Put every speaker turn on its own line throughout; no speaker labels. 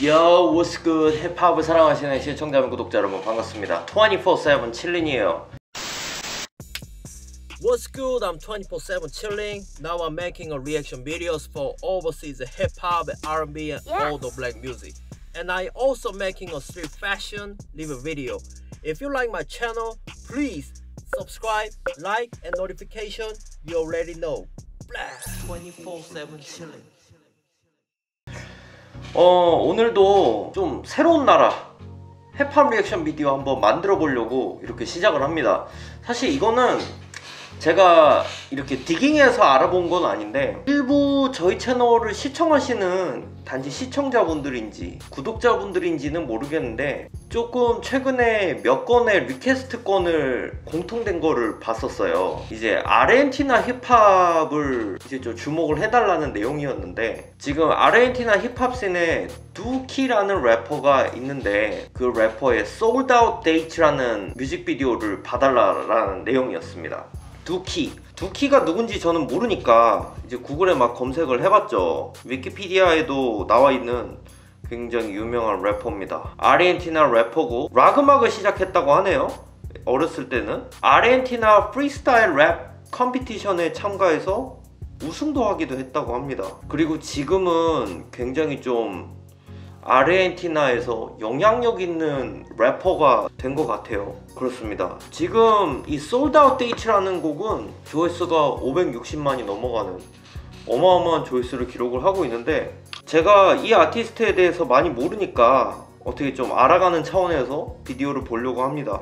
Yo, what's good? 힙합을 사랑하시는 시청자 분 구독자 여러분 반갑습니다. 24/7 칠린이에요. What's good? I'm 24/7 chilling. Now I'm making a reaction videos for overseas hip hop, R&B, and all the black music. And I also making a street fashion live video. If you like my channel, please subscribe, like, and notification. You already know. 24/7 chilling. 어 오늘도 좀 새로운 나라 힙합 리액션 비디오 한번 만들어 보려고 이렇게 시작을 합니다. 사실 이거는 제가 이렇게 digging해서 알아본 건 아닌데 일부 저희 채널을 시청하시는 단지 시청자분들인지 구독자분들인지는 모르겠는데 조금 최근에 몇 건의 request 건을 공통된 거를 봤었어요. 이제 아르헨티나 힙합을 이제 좀 주목을 해달라는 내용이었는데 지금 아르헨티나 힙합 scene에 두키라는 래퍼가 있는데 그 래퍼의 Out Date라는 뮤직비디오를 봐달라는 내용이었습니다 두키. 두키가 누군지 저는 모르니까 이제 구글에 막 검색을 해봤죠. 위키피디아에도 나와 있는 굉장히 유명한 래퍼입니다. 아르헨티나 래퍼고 락 음악을 시작했다고 하네요. 어렸을 때는. 아르헨티나 프리스타일 랩 competition에 참가해서 우승도 하기도 했다고 합니다. 그리고 지금은 굉장히 좀 아르헨티나에서 영향력 있는 래퍼가 된 것 같아요. 그렇습니다. 지금 이 Sold Out Date라는 곡은 조회수가 560만이 넘어가는 어마어마한 조회수를 기록을 하고 있는데 제가 이 아티스트에 대해서 많이 모르니까 어떻게 좀 알아가는 차원에서 비디오를 보려고 합니다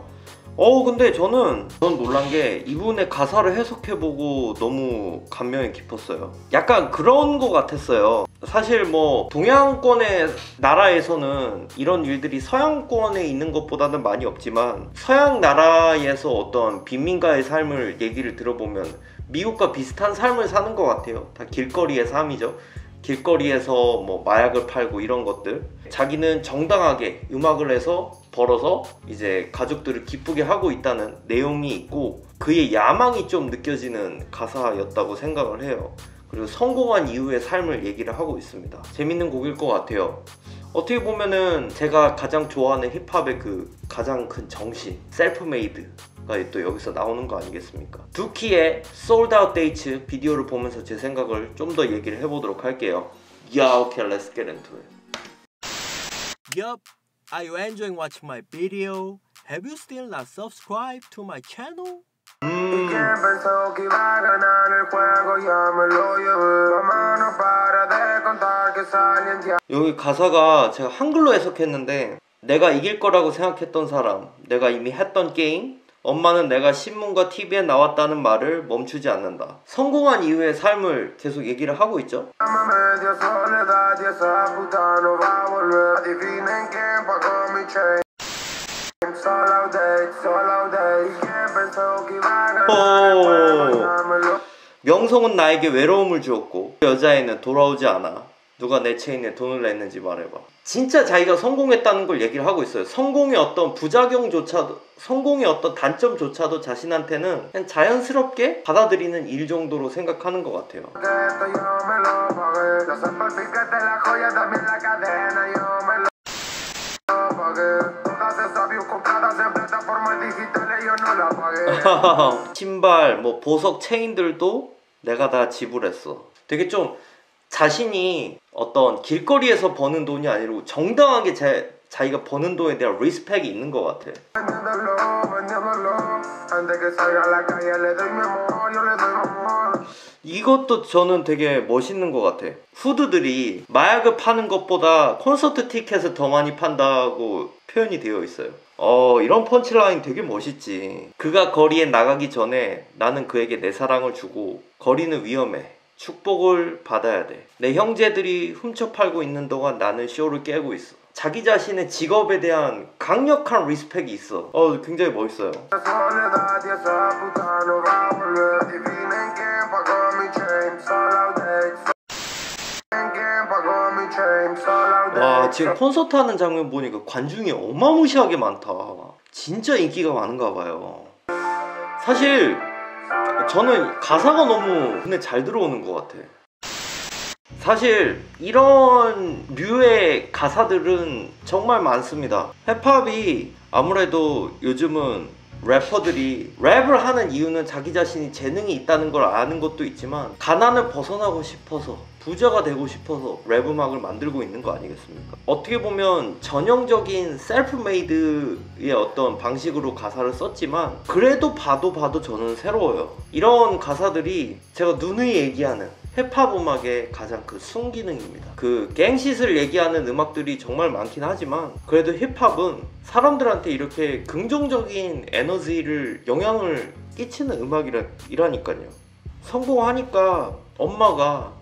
어 근데 저는 전 놀란 게 이분의 가사를 해석해보고 너무 감명이 깊었어요. 약간 그런 거 같았어요. 사실 뭐 동양권의 나라에서는 이런 일들이 서양권에 있는 것보다는 많이 없지만 서양 나라에서 어떤 빈민가의 삶을 얘기를 들어보면 미국과 비슷한 삶을 사는 것 같아요. 다 길거리의 삶이죠 길거리에서 뭐 마약을 팔고 이런 것들 자기는 정당하게 음악을 해서 벌어서 이제 가족들을 기쁘게 하고 있다는 내용이 있고 그의 야망이 좀 느껴지는 가사였다고 생각을 해요. 그리고 성공한 이후의 삶을 얘기를 하고 있습니다. 재밌는 곡일 것 같아요. 어떻게 보면은 제가 가장 좋아하는 힙합의 그 가장 큰 정신 self-made 또 여기서 나오는 거 아니겠습니까? 두키의 Sold Out Dates 비디오를 보면서 제 생각을 좀 더 얘기를 해보도록 할게요. Yeah, okay, let's get into it. Yup, are you enjoying watching my video? Have you still not subscribed to my channel? 음. 여기 가사가 제가 한글로 해석했는데 내가 이길 거라고 생각했던 사람 내가 이미 했던 게임 엄마는 내가 신문과 TV에 나왔다는 말을 멈추지 않는다. 성공한 이후의 삶을 계속 얘기를 하고 있죠. 오. 명성은 나에게 외로움을 주었고 여자애는 돌아오지 않아. 누가 내 체인에 돈을 냈는지 말해봐. 진짜 자기가 성공했다는 걸 얘기를 하고 있어요. 성공의 어떤 부작용조차도, 성공의 어떤 단점조차도 자신한테는 그냥 자연스럽게 받아들이는 일 정도로 생각하는 것 같아요. 신발, 뭐 보석 체인들도 내가 다 지불했어. 되게 좀 자신이 어떤 길거리에서 버는 돈이 아니고 정당하게 제, 자기가 버는 돈에 대한 리스펙이 있는 것 같아. 이것도 저는 되게 멋있는 것 같아. 후드들이 마약을 파는 것보다 콘서트 티켓을 더 많이 판다고 표현이 되어 있어요. 어, 이런 펀치라인 되게 멋있지. 그가 거리에 나가기 전에 나는 그에게 내 사랑을 주고 거리는 위험해. 축복을 받아야 돼. 내 형제들이 훔쳐 팔고 있는 동안 나는 쇼를 깨고 있어. 자기 자신의 직업에 대한 강력한 리스펙이 있어. 어, 굉장히 멋있어요. 와, 지금 콘서트 하는 장면 보니까 관중이 어마무시하게 많다. 진짜 인기가 많은가 봐요. 사실 저는 가사가 너무 눈에 잘 들어오는 것 같아. 사실 이런 류의 가사들은 정말 많습니다. 힙합이 아무래도 요즘은 래퍼들이 랩을 하는 이유는 자기 자신이 재능이 있다는 걸 아는 것도 있지만 가난을 벗어나고 싶어서 부자가 되고 싶어서 랩 음악을 만들고 있는 거 아니겠습니까? 어떻게 보면 전형적인 self-made의 어떤 방식으로 가사를 썼지만 그래도 봐도 봐도 저는 새로워요. 이런 가사들이 제가 누누이 얘기하는 힙합 음악의 가장 그 순기능입니다. 그 gang shit을 얘기하는 음악들이 정말 많긴 하지만 그래도 힙합은 사람들한테 이렇게 긍정적인 에너지를 영향을 끼치는 음악이라니까요. 성공하니까 엄마가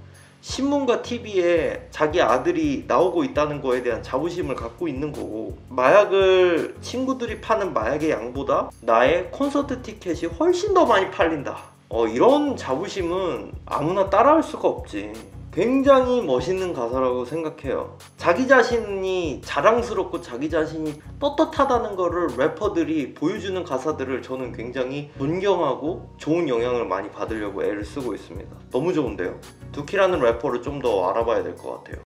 신문과 TV에 자기 아들이 나오고 있다는 거에 대한 자부심을 갖고 있는 거고 마약을 친구들이 파는 마약의 양보다 나의 콘서트 티켓이 훨씬 더 많이 팔린다. 어, 이런 자부심은 아무나 따라할 수가 없지. 굉장히 멋있는 가사라고 생각해요. 자기 자신이 자랑스럽고 자기 자신이 떳떳하다는 거를 래퍼들이 보여주는 가사들을 저는 굉장히 존경하고 좋은 영향을 많이 받으려고 애를 쓰고 있습니다. 너무 좋은데요? 두키라는 래퍼를 좀 더 알아봐야 될 것 같아요.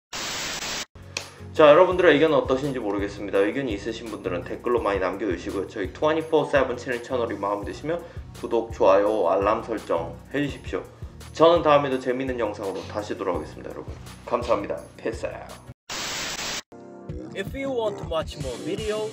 자 여러분들의 의견은 어떠신지 모르겠습니다 의견이 있으신 분들은 댓글로 많이 남겨주시고요 저희 24-7 채널 채널이 마음에 드시면 구독, 좋아요, 알람 설정 해주십시오 저는 다음에도 재밌는 영상으로 다시 돌아오겠습니다 여러분 감사합니다 out If you want to watch more videos